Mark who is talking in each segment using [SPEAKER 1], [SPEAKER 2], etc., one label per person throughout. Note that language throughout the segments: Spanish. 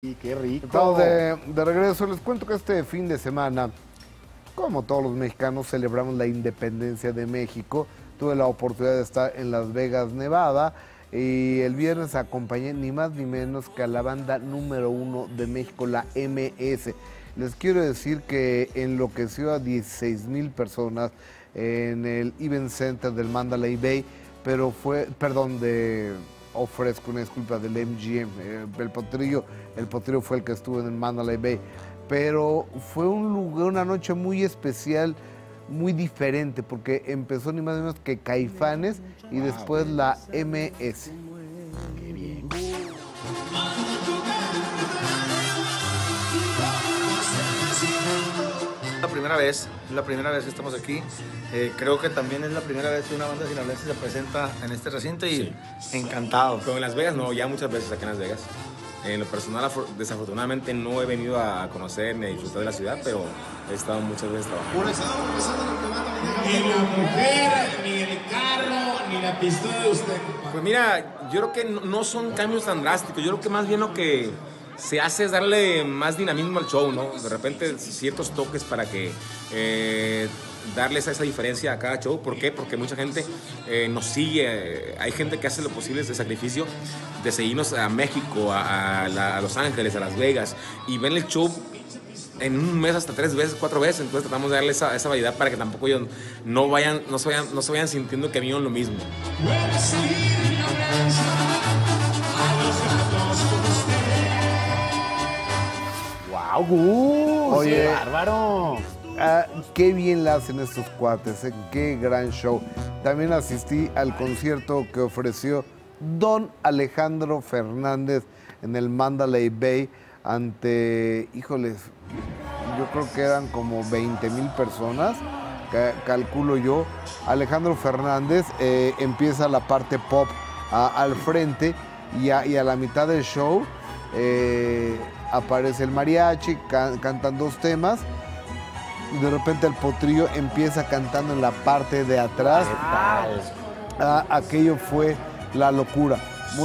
[SPEAKER 1] Y qué rico.
[SPEAKER 2] Estamos de, de regreso. Les cuento que este fin de semana, como todos los mexicanos, celebramos la independencia de México. Tuve la oportunidad de estar en Las Vegas, Nevada. Y el viernes acompañé ni más ni menos que a la banda número uno de México, la MS. Les quiero decir que enloqueció a 16 mil personas en el Event Center del Mandalay Bay, pero fue, perdón, de ofrezco una disculpa del MGM. Eh, el potrillo, el potrillo fue el que estuvo en el Mandalay Bay. Pero fue un lugar, una noche muy especial, muy diferente, porque empezó ni más ni menos que Caifanes y después la MS.
[SPEAKER 3] primera vez, es la primera vez que estamos aquí. Eh, creo que también es la primera vez que una banda sinaloense se presenta en este recinto y encantado.
[SPEAKER 4] Pero en Las Vegas no, ya muchas veces aquí en Las Vegas. En lo personal, desafortunadamente no he venido a conocer ni a disfrutar de la ciudad, pero he estado muchas veces trabajando.
[SPEAKER 5] Ni la mujer, ni el carro, ni la pistola de usted.
[SPEAKER 4] Pues mira, yo creo que no son cambios tan drásticos. Yo creo que más bien lo que se hace es darle más dinamismo al show, ¿no? De repente ciertos toques para que eh, darles esa diferencia a cada show. ¿Por qué? Porque mucha gente eh, nos sigue. Hay gente que hace lo posible ese sacrificio de seguirnos a México, a, Los Ángeles, a Las Vegas y ven el show en un mes hasta tres veces, cuatro veces. Entonces tratamos de darle esa, esa variedad para que tampoco ellos no, vayan, no, se vayan, no se vayan sintiendo que vieron lo mismo.
[SPEAKER 1] Oye, bárbaro.
[SPEAKER 2] Ah, qué bien la hacen estos cuates, eh, qué gran show. También asistí al concierto que ofreció Don Alejandro Fernández en el Mandalay Bay ante, híjoles, yo creo que eran como 20 mil personas, calculo yo. Alejandro Fernández eh, empieza la parte pop al frente y a, y a, la mitad del show. Eh, aparece el mariachi, cantan dos temas. Y de repente el potrillo empieza cantando en la parte de atrás. Ah, aquello fue la locura.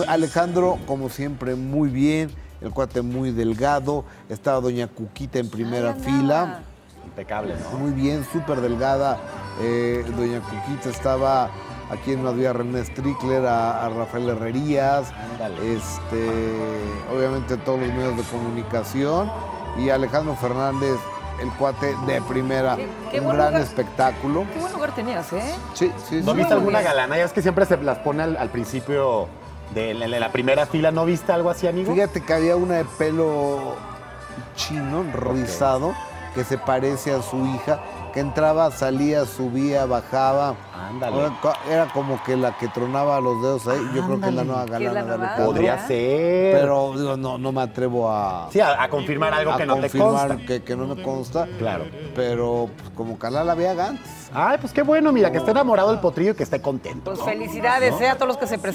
[SPEAKER 2] Alejandro, como siempre, muy bien. El cuate muy delgado. Estaba Doña Cuquita en primera fila.
[SPEAKER 1] Impecable, ¿no?
[SPEAKER 2] Muy bien, súper delgada. Eh, Doña Cuquita estaba Aquí en había René Strickler, a, Rafael Herrerías, este, obviamente todos los medios de comunicación y Alejandro Fernández, el cuate de primera. un gran espectáculo.
[SPEAKER 6] Qué buen lugar tenías, ¿eh?
[SPEAKER 2] Sí, sí.
[SPEAKER 1] ¿No viste alguna galana? Ya es que siempre se las pone al, principio de la, primera fila. ¿No viste algo así, amigo?
[SPEAKER 2] Fíjate que había una de pelo chino, rizado, que se parece a su hija que entraba, salía, subía, bajaba. Ándale. Era como que la que tronaba los dedos ahí. Yo creo que es la nueva galana
[SPEAKER 1] de Podría ser.
[SPEAKER 2] Pero digo, no, no me atrevo a.
[SPEAKER 1] Sí, a, confirmar algo que no te consta.
[SPEAKER 2] Que, que no me consta.
[SPEAKER 1] Claro.
[SPEAKER 2] Pero pues, como canal había antes.
[SPEAKER 1] Ay, pues qué bueno, mira, que esté enamorado el potrillo y que esté contento.
[SPEAKER 6] Pues felicidades, eh, a todos los que se presentaron.